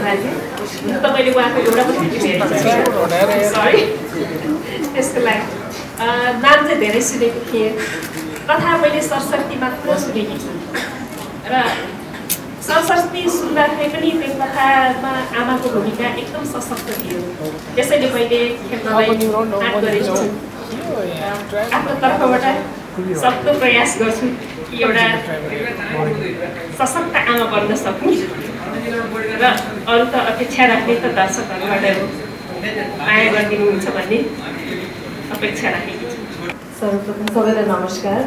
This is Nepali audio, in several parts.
दाजु उहाँले भन्नुभएको थियो हुन त मैले उहाँको एउटा पनि हेरेको सरी त्यसको लागि नाम चाहिँ धेरै सुनेको थिएँ कथा मैले सरस्वती मात्र सुनेकी छु र सरस्वती सुन्दाखेरि पनि त्यो कथामा आमाको भूमिका एकदम सशक्त थियो त्यसैले मैले खेल्नलाई गरेको छु आफ्नो तर्फबाट सक्दो प्रयास गर्छु कि एउटा सशक्त आमा बन्न सकौँ र अरू त अपेक्षा राख्ने त दर्शकहरूबाट माया गरिदिनुहुन्छ भन्ने अपेक्षा राखेकी छु। सर्वप्रथम सबैलाई नमस्कार।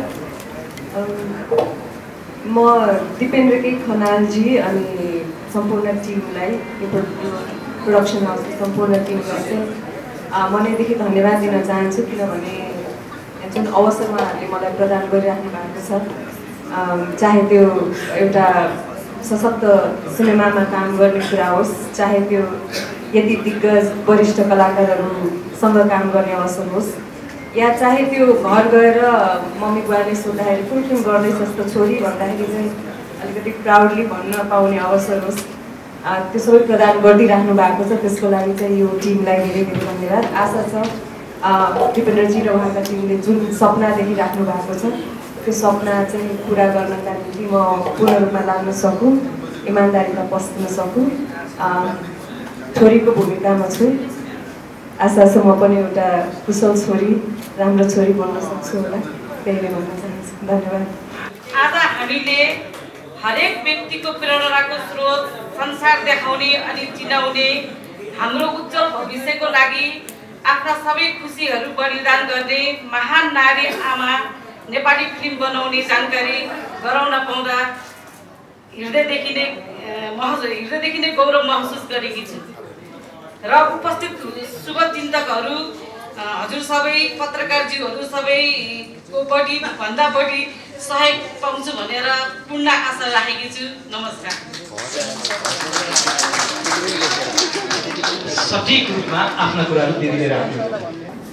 म दिपेन्द्र के खनालजी अनि सम्पूर्ण टिमलाई यो प्रो- यो प्रोडक्सन हाउसको सम्पूर्ण टिमलाई चाहिँ मनैदेखि धन्यवाद दिन चाहन्छु किनभने जुन अवसर उहाँहरूले मलाई प्रदान गरिराख्नु भएको छ। चाहे त्यो एउटा सशक्त सिनेमामा काम गर्ने कुरा होस् चाहे त्यो यति दिग्गज वरिष्ठ कलाकारहरूसँग काम गर्ने अवसर होस् या चाहे त्यो घर गएर मम्मी बुवाले सोद्धाखेरि कुन फिल्म गर्दैछ जस्तो छोरी भन्दाखेरि चाहिँ अलिकति प्राउडली भन्न पाउने अवसर होस् त्यो सबै प्रदान गरिदिइराख्नु भएको छ। त्यसको लागि चाहिँ यो टिमलाई धेरै धेरै धन्यवाद। आशा छ दिपेन्द्रजी र उहाँका टिमले जुन सपना देखिराख्नु भएको छ त्यो सपना चाहिँ पुरा गर्नका निम्ति म पूर्ण रूपमा लाग्न सकौँ इमान्दारीमा पस्न सकौँ। छोरीको भूमिकामा छु आशा छ म पनि एउटा कुशल छोरी राम्रो छोरी बन्न सक्छु होला। त्यही नै भन्न चाहन्छु। धन्यवाद। आज हामीले हरेक व्यक्तिको प्रेरणाको स्रोत संसार देखाउने अनि चिनाउने हाम्रो उज्जवल भविष्यको लागि आफ्ना सबै खुसीहरू बलिदान गर्ने महान नारी आमा नेपाली फिल्म बनाउने जानकारी गराउन पाउँदा हृदयदेखि नै महसुस हृदयदेखि नै गौरव महसुस गरेकी छु। र उपस्थित शुभचिन्तकहरू हजुर सबै पत्रकारज्यूहरू सबैको बढी भन्दा बढी सहयोग पाउँछु भनेर पूर्ण आशा राखेकी छु। नमस्कार। सठिक रूपमा आफ्ना कुराहरू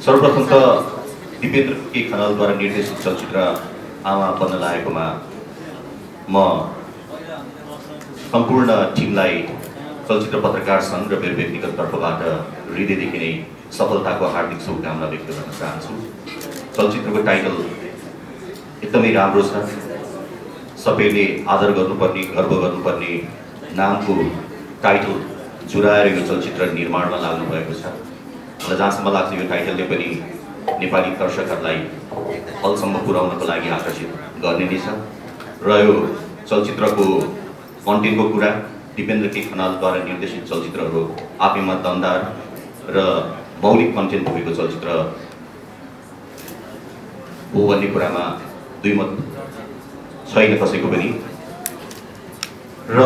सर्वप्रथम त दिपेन्द्र के खनालद्वारा निर्देशित चलचित्र आमा बन्न लागेकोमा म सम्पूर्ण टिमलाई चलचित्र पत्रकार सङ्घ र मेरो व्यक्तिगत तर्फबाट हृदयदेखि नै सफलताको हार्दिक शुभकामना व्यक्त गर्न चाहन्छु। चलचित्रको टाइटल एकदमै राम्रो छ। सबैले आदर गर्नुपर्ने गर्व गर्नुपर्ने नामको टाइटल जुराएर यो चलचित्र निर्माणमा लाग्नु भएको छ। मलाई जहाँसम्म लाग्छ यो टाइटलले पनि नेपाली दर्शकहरूलाई हलसम्म पुर्याउनको लागि आकर्षित गर्ने नै छ र यो चलचित्रको कन्टेन्टको कुरा दिपेन्द्र के खनालद्वारा निर्देशित चलचित्रहरू आफैमा दमदार र मौलिक कन्टेन्ट भएको चलचित्र हो भन्ने कुरामा दुई मत छैन कसैको पनि। र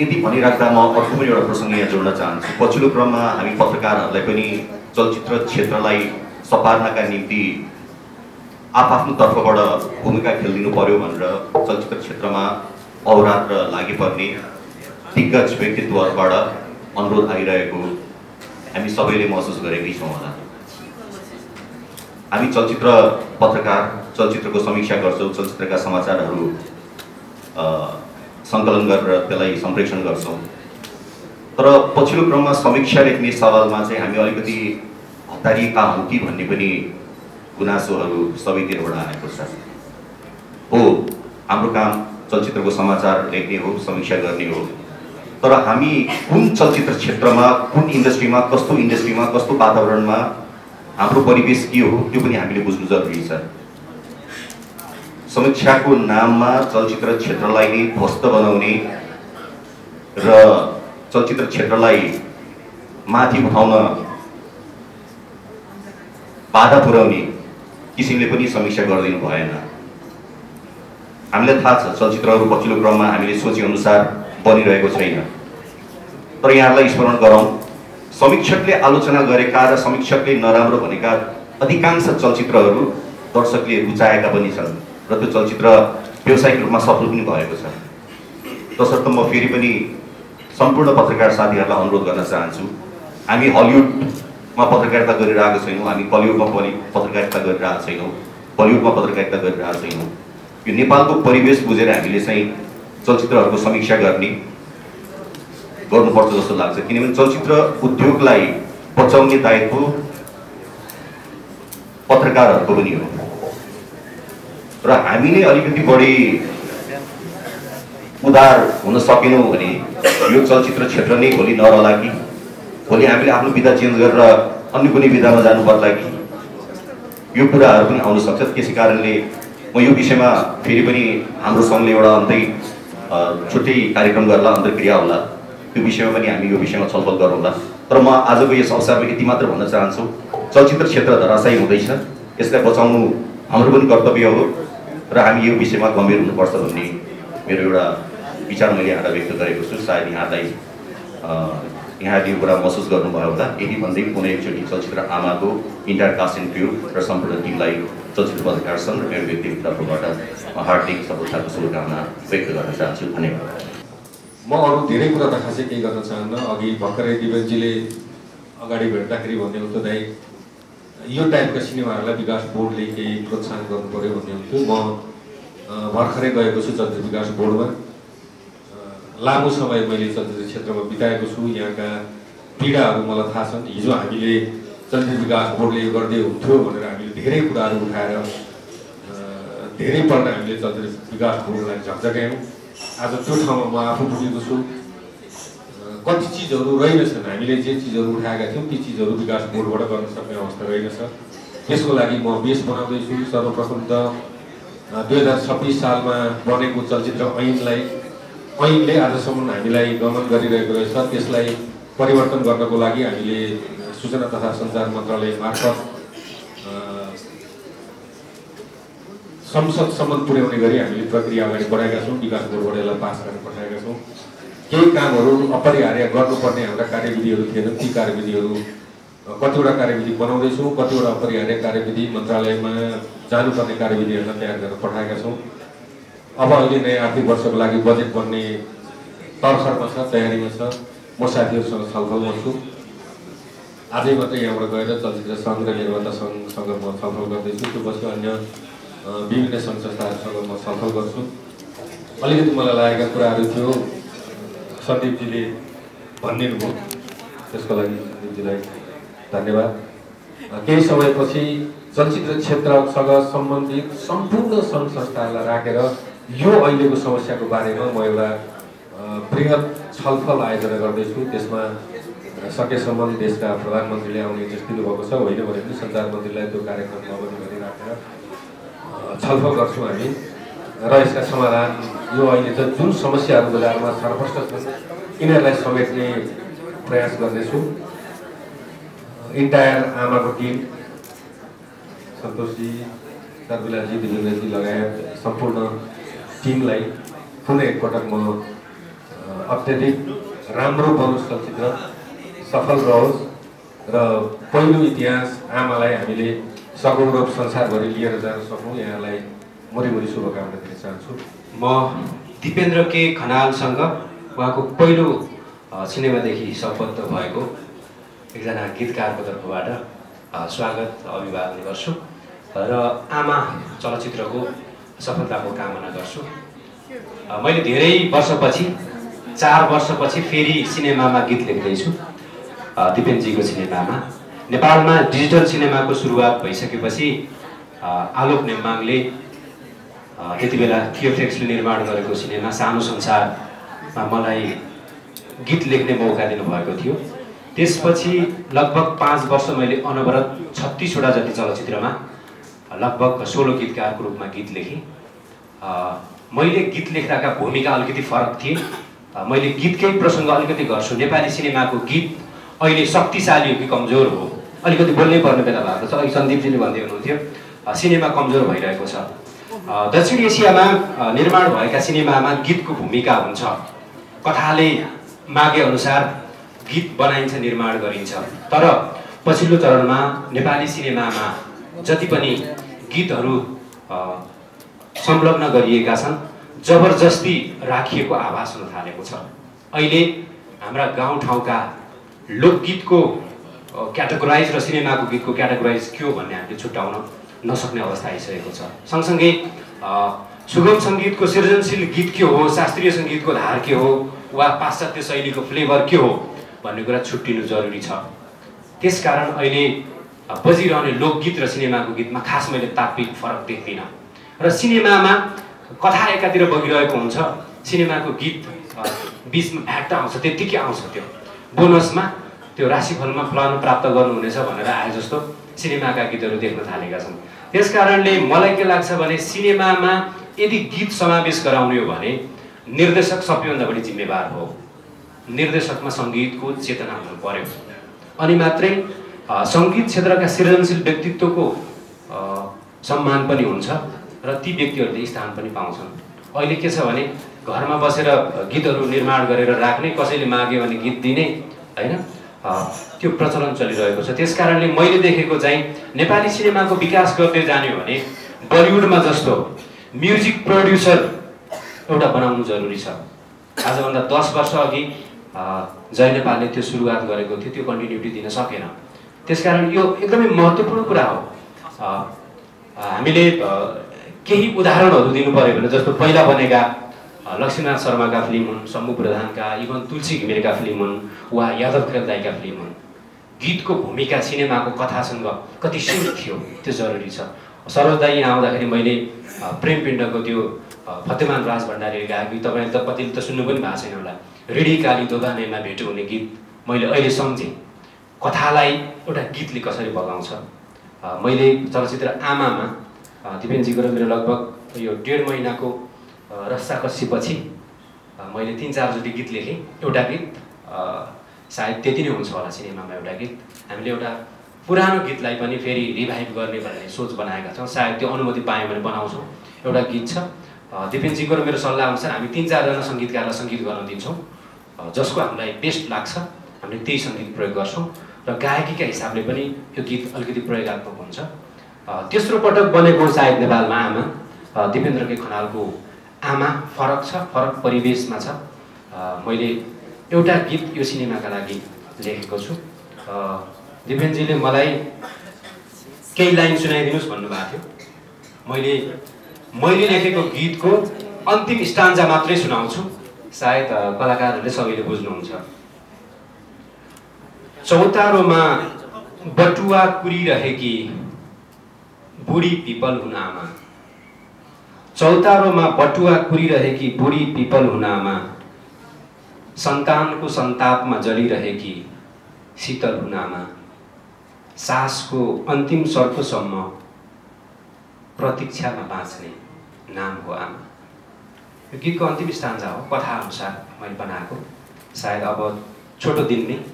यति भनिराख्दा म अर्को पनि एउटा प्रसङ्ग यहाँ जोड्न चाहन्छु। पछिल्लो क्रममा हामी पत्रकारहरूलाई पनि चलचित्र क्षेत्रलाई सपार्नका निम्ति आफआफ्नो तर्फबाट भूमिका खेलिदिनु पर्यो भनेर चलचित्र क्षेत्रमा अहोरात्र लागिपर्ने दिग्गज व्यक्तित्वहरूबाट अनुरोध आइरहेको हामी सबैले महसुस गरेकै छौँ होला। हामी चलचित्र पत्रकार चलचित्रको समीक्षा गर्छौँ चलचित्रका समाचारहरू सङ्कलन गरेर त्यसलाई सम्प्रेषण गर्छौँ। तर पछिल्लो क्रममा समीक्षा लेख्ने सवालमा चाहिँ हामी अलिकति हतारिएका हौँ कि भन्ने पनि गुनासोहरू सबैतिरबाट आएको छ। हो हाम्रो काम चलचित्रको समाचार लेख्ने हो समीक्षा गर्ने हो। तर हामी कुन चलचित्र क्षेत्रमा कुन इन्डस्ट्रीमा कस्तो इन्डस्ट्रीमा कस्तो वातावरणमा हाम्रो परिवेश के हो त्यो पनि हामीले बुझ्नु जरुरी छ। समीक्षाको नाममा चलचित्र क्षेत्रलाई नै ध्वस्त बनाउने र चलचित्र क्षेत्रलाई माथि उठाउन बाधा पुर्याउने किसिमले पनि समीक्षा गरिदिनु भएन। हामीलाई थाहा छ चलचित्रहरू पछिल्लो क्रममा हामीले सोचेअनुसार बनिरहेको छैन। तर यहाँलाई स्मरण गरौँ समीक्षकले आलोचना गरेका र समीक्षकले नराम्रो भनेका अधिकांश चलचित्रहरू दर्शकले रुचाएका पनि छन् र त्यो चलचित्र व्यावसायिक रूपमा सफल पनि भएको छ। तसर्थ म फेरि पनि सम्पूर्ण पत्रकार साथीहरूलाई अनुरोध गर्न चाहन्छु हामी हलिउडमा पत्रकारिता गरिरहेको छैनौँ हामी बलिउडमा पनि पत्रकारिता गरिरहेको छैनौँ बलिउडमा पत्रकारिता गरिरहेको छैनौँ। यो नेपालको परिवेश बुझेर हामीले चाहिँ चलचित्रहरूको समीक्षा गर्ने गर्नुपर्छ जस्तो लाग्छ। किनभने चलचित्र उद्योगलाई बचाउने दायित्व पत्रकारहरूको पनि हो। र हामीले अलिकति बढी उदार हुन सकेनौँ भने यो चलचित्र क्षेत्र नै भोलि नरहला कि? भोलि हामीले आफ्नो विधा चेन्ज गरेर अन्य कुनै विधामा जानु पर्ला कि? यो कुराहरू पनि आउन सक्छ। त्यसै कारणले म यो विषयमा फेरि पनि हाम्रो सङ्घले एउटा अन्तै छुट्टै कार्यक्रम गर्ला अन्तर्क्रिया होला। त्यो विषयमा पनि हामी यो विषयमा छलफल गरौँला। तर म आजको यस अवसरमा यति मात्र भन्न चाहन्छु। चलचित्र क्षेत्र धराशायी हुँदैछ। यसलाई बचाउनु हाम्रो पनि कर्तव्य हो र हामी यो विषयमा गम्भीर हुनुपर्छ भन्ने मेरो एउटा विचार मैले यहाँलाई व्यक्त गरेको छु। सायद यहाँलाई यहाँले यो कुरा महसुस गर्नुभयो होला। यही भन्दै पुनः एकचोटि चलचित्र आमाको इन्टायर कास्ट एन्ड क्र्यू र सम्पूर्ण टिमलाई चलचित्र पत्रकार सङ्घ र मेरो व्यक्तिगत तर्फबाट हार्दिक सफलताको शुभकामना व्यक्त गर्न चाहन्छु। धन्यवाद। म अरू धेरै कुरा त खासै केही गर्न चाहन्न। अघि भर्खरै दिवेशजीले अगाडि भेट्दाखेरि भन्ने हुन्थ्यो दाइ यो टाइपका सिनेमाहरूलाई विकास बोर्डले केही प्रोत्साहन गर्नु पऱ्यो भन्ने हुन्थ्यो। म भर्खरै गएको छु चलचित्र विकास बोर्डमा। लामो समय मैले चलचित्र क्षेत्रमा बिताएको छु। यहाँका पीडाहरू मलाई थाहा छन्। हिजो हामीले चलचित्र विकास बोर्डले यो गर्दै हुन्थ्यो भनेर हामीले धेरै कुराहरू उठाएर धेरैपल्ट हामीले चलचित्र विकास बोर्डलाई झकझक्यायौँ आज त्यो ठाउँमा म आफू पुगेको छु। कति चिजहरू रहेनछन्। हामीले जे चिजहरू उठाएका थियौँ ती चिजहरू विकास बोर्डबाट गर्न सक्ने अवस्था रहेनछ। यसको लागि म बेस बनाउँदैछु। सर्वप्रथम त दुई हजार छब्बिस सालमा बनेको चलचित्र ऐनलाई ऐनले आजसम्म हामीलाई गमन गरिरहेको रहेछ त्यसलाई परिवर्तन गर्नको लागि हामीले सूचना तथा सञ्चार मन्त्रालय मार्फत संसदसम्म पुर्याउने गरी हामीले प्रक्रिया अगाडि बढाएका छौँ विकास बोर्डबाट यसलाई पास गरेर पठाएका छौँ। केही कामहरू अपरिहार्य गर्नुपर्ने हाम्रा कार्यविधिहरू थिएनन् ती कार्यविधिहरू कतिवटा कार्यविधि बनाउँदैछौँ कतिवटा अपरिहार्य कार्यविधि मन्त्रालयमा जानुपर्ने कार्यविधिहरूलाई तयार गरेर पठाएका छौँ। अब अहिले नयाँ आर्थिक वर्षको लागि बजेट बन्ने तर्खरमा छ तयारीमा छ। म साथीहरूसँग छलफल गर्छु। आजै मात्रै यहाँबाट गएर चलचित्र सङ्घ र निर्माता सङ्घसँग म छलफल गर्दैछु। त्यो पछि अन्य विभिन्न सङ्घ संस्थाहरूसँग म छलफल गर्छु। अलिकति मलाई लागेका कुराहरू थियो। सन्दीपजीले भनिदिनु भयो त्यसको लागि सन्दीपजीलाई धन्यवाद। केही समयपछि चलचित्र क्षेत्रसँग सम्बन्धित सम्पूर्ण सङ्घ संस्थाहरूलाई राखेर यो अहिलेको समस्याको बारेमा म एउटा अ, बृहत छलफल आयोजना गर्दैछु। त्यसमा सकेसम्म देशका प्रधानमन्त्रीले आउने इन्ट्रेस दिनुभएको छ। होइन भने पनि सञ्चार मन्त्रीलाई त्यो कार्यक्रम अवधि गरिराखेर अ, छलफल गर्छौँ हामी। र यसका समाधान यो अहिले चाहिँ जुन समस्याहरू बजारमा छरपष्ट छन् यिनीहरूलाई समेट्ने प्रयास गर्नेछु। इन्टायर आमाको टिम सन्तोषजी सर्विलाजी दिवेन्द्रजी लगायत सम्पूर्ण टिमलाई पुनः एकपटक म अत्यधिक राम्रो बनोस् चलचित्र सफल रहोस् र पहिलो इतिहास आमालाई हामीले सगौरव संसारभरि लिएर जान सकौँ। यहाँलाई मरिमरि शुभकामना दिन चाहन्छु। म दिपेन्द्र के खनालसँग उहाँको पहिलो सिनेमादेखि सम्बद्ध भएको एकजना गीतकारको तर्फबाट स्वागत अभिवादन गर्छु। र आमा चलचित्रको सफलताको कामना गर्छु। मैले धेरै वर्षपछि चार वर्षपछि फेरि सिनेमामा गीत लेख्दैछु दिपेनजीको सिनेमामा। नेपालमा डिजिटल सिनेमाको सुरुवात भइसकेपछि आलोक नेम्बाङले त्यति बेला थियोफ्लेक्सले निर्माण गरेको सिनेमा सानो संसारमा मलाई गीत लेख्ने मौका दिनुभएको थियो। त्यसपछि लगभग पाँच वर्ष मैले अनवरत छत्तिसवटा जति चलचित्रमा लगभग सोलो गीतकारको रूपमा गीत लेखेँ। मैले गीत लेख्दाका भूमिका अलिकति फरक थिए। मैले गीतकै प्रसङ्ग अलिकति गर्छु। नेपाली सिनेमाको गीत अहिले शक्तिशाली हो कि कमजोर हो? अलिकति बोल्नै पर्ने बेला भएको छ। अघि सन्दीपजीले भन्दै हुनुहुन्थ्यो सिनेमा कमजोर भइरहेको छ। दक्षिण एसियामा निर्माण भएका सिनेमामा गीतको भूमिका हुन्छ। कथाले मागे अनुसार गीत बनाइन्छ निर्माण गरिन्छ। तर पछिल्लो चरणमा नेपाली सिनेमामा जति पनि गीतहरू संलग्न गरिएका छन्। जबरजस्ती राखिएको आभास हुन थालेको छ। अहिले हाम्रा गाउँठाउँका लोकगीतको क्याटेगोराइज र सिनेमाको गीतको क्याटेगोराइज के हो भन्ने हामीले छुट्याउन नसक्ने अवस्था आइसकेको छ। सँगसँगै सुगम सङ्गीतको सृजनशील गीत के हो शास्त्रीय सङ्गीतको धार के हो वा पाश्चात्य शैलीको फ्लेभर के हो भन्ने कुरा छुट्टिनु जरुरी छ। त्यसकारण अहिले बजिरहने लोकगीत र सिनेमाको गीतमा खास मैले तात्विक फरक देख्दिनँ। र सिनेमामा कथा एकातिर बगिरहेको हुन्छ। सिनेमाको गीत बिचमा भ्याट्ट आउँछ त्यत्तिकै आउँछ त्यो। बोनसमा त्यो राशिफलमा फलानु प्राप्त गर्नुहुनेछ भनेर आए जस्तो सिनेमाका गीतहरू देख्न थालेका छन्। त्यस कारणले मलाई के लाग्छ भने सिनेमामा यदि गीत समावेश गराउने हो भने निर्देशक सबैभन्दा बढी जिम्मेवार हो। निर्देशकमा सङ्गीतको चेतना हुनु पर्यो। अनि मात्रै सङ्गीत क्षेत्रका सृजनशील व्यक्तित्वको सम्मान पनि हुन्छ। र ती व्यक्तिहरूले स्थान पनि पाउँछन्। अहिले के छ भने घरमा बसेर गीतहरू निर्माण गरेर राख्ने कसैले माग्यो भने गीत दिने होइन? त्यो प्रचलन चलिरहेको छ। त्यस कारणले मैले देखेको चाहिँ नेपाली सिनेमाको विकास गर्दै जाने हो भने बलिउडमा जस्तो म्युजिक प्रड्युसर एउटा बनाउनु जरुरी छ। आजभन्दा दस वर्ष अघि जय नेपालले त्यो सुरुवात गरेको थियो त्यो कन्टिन्युटी दिन सकेन। त्यसकारण यो एकदमै महत्त्वपूर्ण कुरा हो। हामीले केही उदाहरणहरू दिनु पऱ्यो भने जस्तो पहिला बनेका लक्ष्मीनाथ शर्माका फिल्म हुन् शम्भु प्रधानका इभन तुलसी घिमिरेका फिल्म हुन् वा यादव खेल दाईका फिल्म हुन्। गीतको भूमिका सिनेमाको कथासँग कति सीमित थियो त्यो जरुरी छ। सरोज दाई यहाँ आउँदाखेरि मैले प्रेम पिण्डको त्यो फतेमान राज भण्डारीले गाएको गीत तपाईँले त कतिले त सुन्नु पनि भएको छैन होला। रिडी काली दोगानेमा भेटो हुने गीत मैले अहिले सम्झेँ। कथालाई एउटा गीतले कसरी बगाउँछ? मैले चलचित्र आमामा दिपेनजीको र मेरो लगभग यो डेढ महिनाको अ, मैले तिन चारचोटि गीत लेखेँ एउटा गीत। सायद त्यति नै हुन्छ होला सिनेमामा एउटा गीत। हामीले एउटा पुरानो गीतलाई पनि फेरि रिभाइभ गर्ने भन्ने सोच बनाएका छौँ। सायद त्यो अनुमति पायौँ भने बनाउँछौँ। एउटा गीत छ। दिपेनजीको र मेरो सल्लाह अनुसार हामी तिन चारजना सङ्गीतकारलाई सङ्गीत गर्न दिन्छौँ। जसको हामीलाई बेस्ट लाग्छ हामीले त्यही सङ्गीत प्रयोग गर्छौँ। र गायकीका हिसाबले पनि यो गीत अलिकति प्रयोगत्मक हुन्छ। तेस्रो पटक बनेको सायद नेपालमा आमा। दिपेन्द्र के खनालको आमा। फरक छ फरक परिवेशमा छ। मैले एउटा गीत यो सिनेमाका लागि लेखेको छु। अ, दिपेनजीले मलाई केही लाइन सुनाइदिनुहोस् भन्नुभएको थियो। मैले मैले लेखेको गीतको अन्तिम स्टान्जा मात्रै सुनाउँछु। सायद कलाकारहरूले सबैले बुझ्नुहुन्छ। चौतारोमा बटुवा कुरिरहेकी बुढी पिपल हुन आमा। चौतारोमा बटुवा कुरिरहेकी बुढी पिपल हुन आमा। सन्तानको सन्तापमा जलिरहेकी शीतल हुन आमा। सासको अन्तिम सर्कोसम्म प्रतीक्षामा बाँच्ने नाम हो आमा। यो गीतको अन्तिम स्थान्जा हो कथाअनुसार मैले बनाएको। सायद अब छोटो दिन नै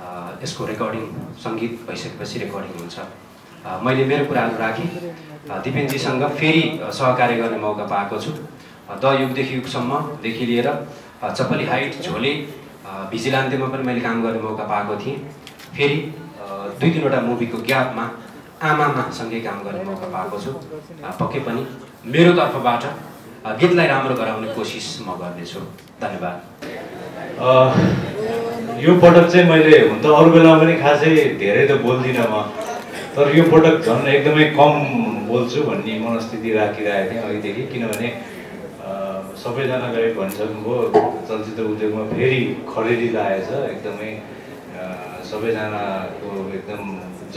अ, यसको रेकर्डिङ सङ्गीत भइसकेपछि रेकर्डिङ हुन्छ। मैले मेरो कुराहरू राखेँ। दिपेनजीसँग फेरि सहकार्य गर्ने मौका पाएको छु। द युगदेखि युगसम्मदेखि लिएर चपली हाइट झोले भिजिलान्तेमा पनि मैले काम गर्ने मौका पाएको थिएँ। फेरि दुई तिनवटा मुभीको ग्यापमा आमामा सँगै काम गर्ने मौका पाएको छु। पक्कै पनि मेरो तर्फबाट गीतलाई राम्रो गराउने कोसिस म गर्नेछु धन्यवाद। यो पटक चाहिँ मैले हुन त अरू बेला पनि खासै धेरै त बोल्दिनँ म। तर यो पटक झन् एकदमै कम बोल्छु भन्ने मनस्थिति राखिरहेको थिएँ अघिदेखि किनभने सबैजनाले भनिसक्नुभयो चलचित्र उद्योगमा फेरि खडेरी लागेछ एकदमै सबैजनाको एकदम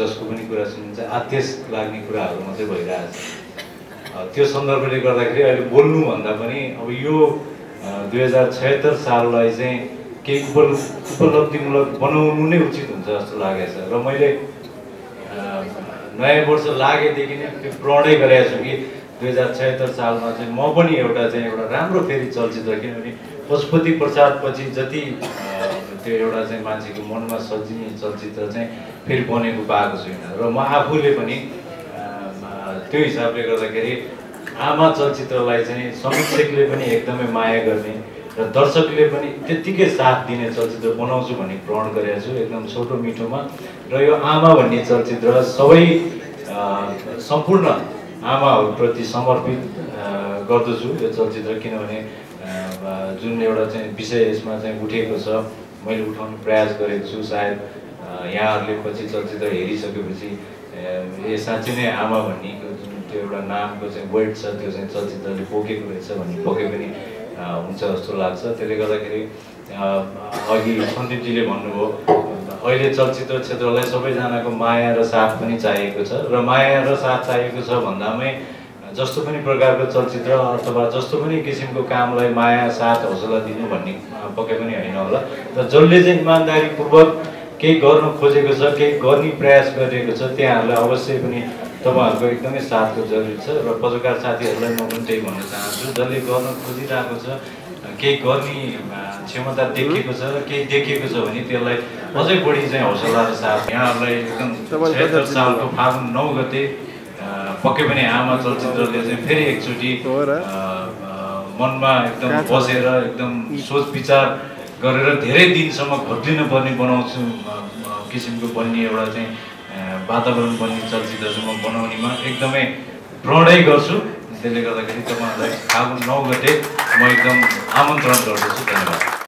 जसको पनि कुरा सुनिन्छ आत्यस लाग्ने कुराहरू मात्रै भइरहेछ। त्यो सन्दर्भले गर्दाखेरि अहिले बोल्नुभन्दा पनि अब यो दुई हजार छयत्तर साललाई चाहिँ केही उपल उपलब्धिमूलक बनाउनु नै उचित हुन्छ जस्तो लागेको छ। र मैले नयाँ वर्ष लागेदेखि नै त्यो प्रणय गरेको छु कि दुई हजार छयत्तर सालमा चाहिँ म पनि एउटा चाहिँ एउटा राम्रो फेरि चलचित्र किनभने पशुपति प्रसादपछि जति त्यो एउटा चाहिँ मान्छेको मनमा सजिने चलचित्र चाहिँ फेरि बनेको पाएको छुइनँ र म आफूले पनि त्यो हिसाबले गर्दाखेरि आमा चलचित्रलाई चाहिँ समीक्षकले पनि एकदमै माया गर्ने र दर्शकले पनि त्यत्तिकै साथ दिने चलचित्र बनाउँछु भन्ने प्रण गरेको छु। एकदम छोटो मिठोमा। र यो आमा भन्ने चलचित्र सबै सम्पूर्ण आमाहरूप्रति समर्पित गर्दछु यो चलचित्र किनभने जुन एउटा चाहिँ विषय यसमा चाहिँ उठेको छ मैले उठाउने प्रयास गरेको छु सायद यहाँहरूले पछि चलचित्र हेरिसकेपछि ए साँच्चै नै आमा भन्ने जुन त्यो एउटा नामको चाहिँ वेट छ त्यो चाहिँ चलचित्रले बोकेको रहेछ भन्ने पक्कै पनि हुन्छ जस्तो लाग्छ। त्यसले गर्दाखेरि अघि सन्दीपजीले भन्नुभयो अहिले चलचित्र क्षेत्रलाई सबैजनाको माया र साथ पनि चाहिएको छ र माया र साथ चाहिएको छ भन्दामै जस्तो पनि प्रकारको चलचित्र अथवा जस्तो पनि किसिमको कामलाई माया साथ हौसला दिनु भन्ने पक्कै पनि होइन होला। र जसले चाहिँ इमान्दारीपूर्वक केही गर्न खोजेको छ केही गर्ने प्रयास गरिएको छ त्यहाँहरूलाई अवश्य पनि तपाईँहरूको एकदमै साथको जरुरी छ र पत्रकार साथीहरूलाई म पनि त्यही भन्न चाहन्छु। जसले गर्न खोजिरहेको छ केही गर्ने क्षमता देखेको छ र केही देखिएको छ भने त्यसलाई अझै बढी चाहिँ हौसला र साथ यहाँहरूलाई एकदम छत्तर सालको फागुन नौ गते पक्कै पनि आमा चलचित्रले चाहिँ फेरि एकचोटि मनमा एकदम बसेर एकदम सोच विचार गरेर धेरै दिनसम्म घटिनु पर्ने बनाउँछु किसिमको बन्ने एउटा चाहिँ वातावरण बन्ने चलचित्रसम्म बनाउनेमा एकदमै प्रणय गर्छु। त्यसले गर्दाखेरि तपाईँहरूलाई फागुन नौ गते म एकदम आमन्त्रण गर्दछु धन्यवाद।